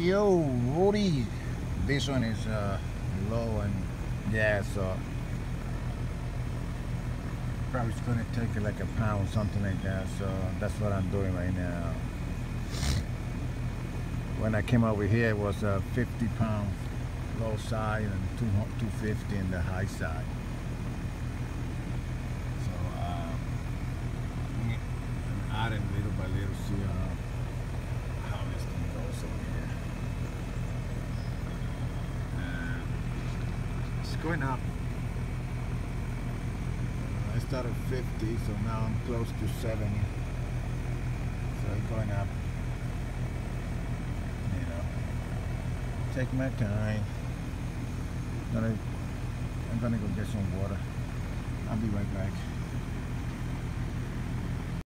Yo, Rudy. This one is uh, low and yeah, so probably it's gonna take like a pound, something like that. So that's what I'm doing right now. When I came over here, it was a 50 pound low side and 250 in the high side. So uh, I'm adding little by little, see uh, how this thing goes over here. And it's going up. Uh, I started 50, so now I'm close to 70. So it's going up. You know, take my time. Gonna, I'm gonna go get some water. I'll be right back.